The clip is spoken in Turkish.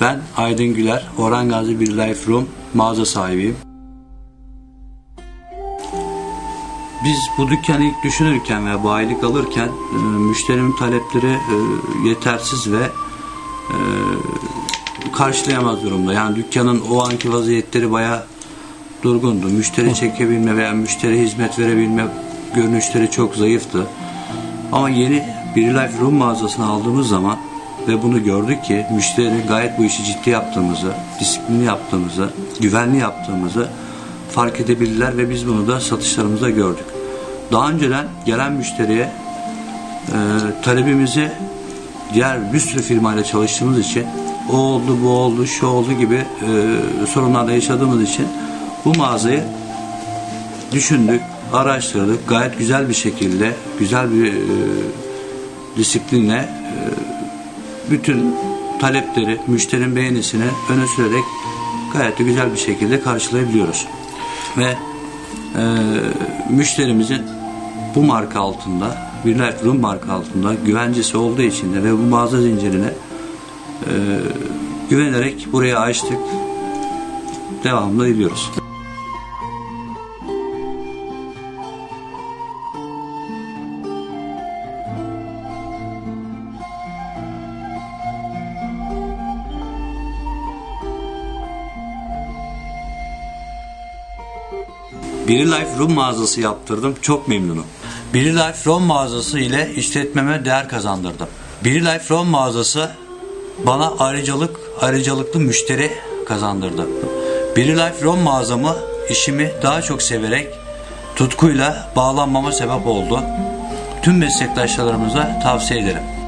Ben Aydın Güler, Orhan Gazi Bir Life Room mağaza sahibiyim. Biz bu dükkanı ilk düşünürken ve bayilik alırken e, müşterinin talepleri e, yetersiz ve e, karşılayamaz durumda. Yani dükkanın o anki vaziyetleri bayağı durgundu. Müşteri çekebilme veya müşteri hizmet verebilme görünüşleri çok zayıftı. Ama yeni Bir Life Room mağazasını aldığımız zaman ve bunu gördük ki müşteri gayet bu işi ciddi yaptığımızı, disiplinli yaptığımızı, güvenli yaptığımızı fark edebildiler ve biz bunu da satışlarımızda gördük. Daha önceden gelen müşteriye e, talebimizi diğer bir sürü firmayla çalıştığımız için o oldu bu oldu şu oldu gibi e, sorunlarla yaşadığımız için bu mağazayı düşündük, araştırdık. Gayet güzel bir şekilde, güzel bir e, disiplinle e, bütün talepleri, müşterinin beğenisini öne sürerek gayet de güzel bir şekilde karşılayabiliyoruz. Ve e, müşterimizin bu marka altında, bir Life Room marka altında güvencesi olduğu için de ve bu mağaza zincirine e, güvenerek buraya açtık. Devamlı ediyoruz. Biri Life Room mağazası yaptırdım. Çok memnunum. Biri Life Room mağazası ile işletmeme değer kazandırdım. Biri Life Room mağazası bana ayrıcalık, ayrıcalıklı müşteri kazandırdı. Biri Life Room mağazamı işimi daha çok severek tutkuyla bağlanmama sebep oldu. Tüm meslektaşlarımıza tavsiye ederim.